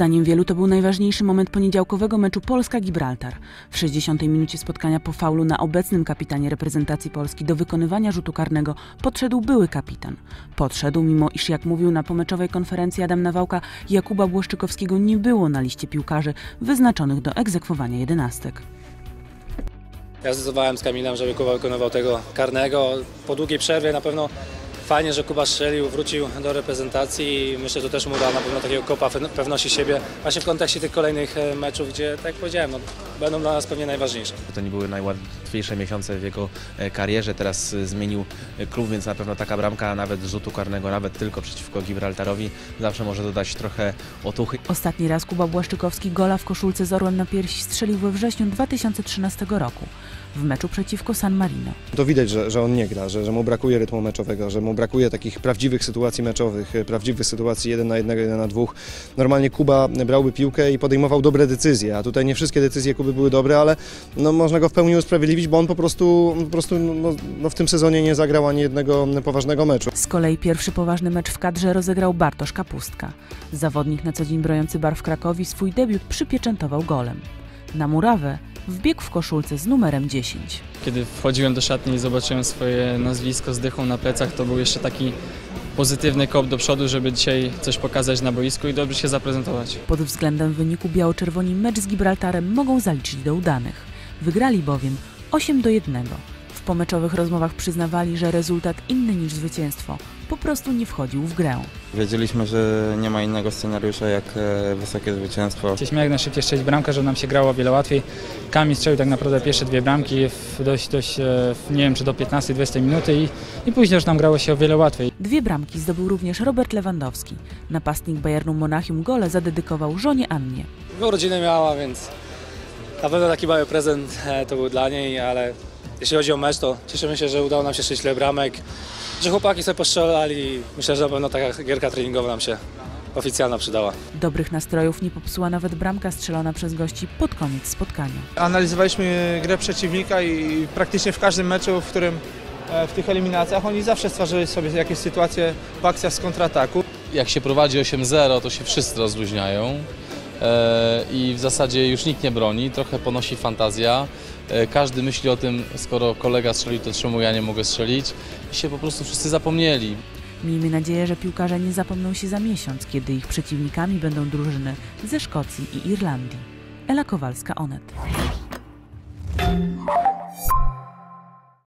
Zdaniem wielu to był najważniejszy moment poniedziałkowego meczu Polska-Gibraltar. W 60. minucie spotkania po faulu na obecnym kapitanie reprezentacji Polski do wykonywania rzutu karnego podszedł były kapitan. Podszedł, mimo iż jak mówił na pomeczowej konferencji Adam Nawałka, Jakuba Błaszczykowskiego nie było na liście piłkarzy wyznaczonych do egzekwowania jedenastek. Ja zdecydowałem z Kamilem, żeby Kuba wykonywał tego karnego. Po długiej przerwie na pewno fajnie, że Kuba strzelił, wrócił do reprezentacji i myślę, że to też mu da na pewno takiego kopa pewności siebie. Właśnie w kontekście tych kolejnych e, meczów, gdzie, tak jak powiedziałem, no, będą dla nas pewnie najważniejsze. To nie były najłatwiejsze miesiące w jego e, karierze. Teraz e, zmienił e, klub, więc na pewno taka bramka, nawet rzutu karnego, nawet tylko przeciwko Gibraltarowi, zawsze może dodać trochę otuchy. Ostatni raz Kuba Błaszczykowski gola w koszulce z orłem na piersi strzelił we wrześniu 2013 roku w meczu przeciwko San Marino. To widać, że, że on nie gra, że, że mu brakuje rytmu meczowego, że mu brakuje takich prawdziwych sytuacji meczowych, prawdziwych sytuacji jeden na jednego, jeden na dwóch. Normalnie Kuba brałby piłkę i podejmował dobre decyzje, a tutaj nie wszystkie decyzje Kuby były dobre, ale no, można go w pełni usprawiedliwić, bo on po prostu, po prostu no, no, w tym sezonie nie zagrał ani jednego poważnego meczu. Z kolei pierwszy poważny mecz w kadrze rozegrał Bartosz Kapustka. Zawodnik na co dzień brojący bar w Krakowi swój debiut przypieczętował golem. Na murawę wbiegł w koszulce z numerem 10. Kiedy wchodziłem do szatni i zobaczyłem swoje nazwisko z dychą na plecach, to był jeszcze taki pozytywny kop do przodu, żeby dzisiaj coś pokazać na boisku i dobrze się zaprezentować. Pod względem wyniku biało-czerwoni mecz z Gibraltarem mogą zaliczyć do udanych. Wygrali bowiem 8 do 1. W pomeczowych rozmowach przyznawali, że rezultat inny niż zwycięstwo po prostu nie wchodził w grę. Wiedzieliśmy, że nie ma innego scenariusza jak e, wysokie zwycięstwo. Chcieliśmy jak najszybciej strzelić bramkę, żeby nam się grało o wiele łatwiej. Kamil strzelił tak naprawdę pierwsze dwie bramki w dość, dość e, nie wiem czy do 15-20 minuty i, i później już nam grało się o wiele łatwiej. Dwie bramki zdobył również Robert Lewandowski. Napastnik Bayernu Monachium gole zadedykował żonie Annie. Urodziny miała, więc na pewno taki mały prezent e, to był dla niej, ale jeśli chodzi o mecz, to cieszymy się, że udało nam się strzelić tyle bramek, że chłopaki sobie postrzelali. Myślę, że na pewno taka gierka treningowa nam się oficjalna przydała. Dobrych nastrojów nie popsuła nawet bramka strzelona przez gości pod koniec spotkania. Analizowaliśmy grę przeciwnika i praktycznie w każdym meczu, w którym e, w tych eliminacjach oni zawsze stwarzali sobie jakieś sytuacje w akcjach z kontrataku. jak się prowadzi 8-0, to się wszyscy rozluźniają i w zasadzie już nikt nie broni, trochę ponosi fantazja. E, każdy myśli o tym, skoro kolega strzelił, to czemu ja nie mogę strzelić i się po prostu wszyscy zapomnieli. Miejmy nadzieję, że piłkarze nie zapomną się za miesiąc, kiedy ich przeciwnikami będą drużyny ze Szkocji i Irlandii. Ela Kowalska, Onet.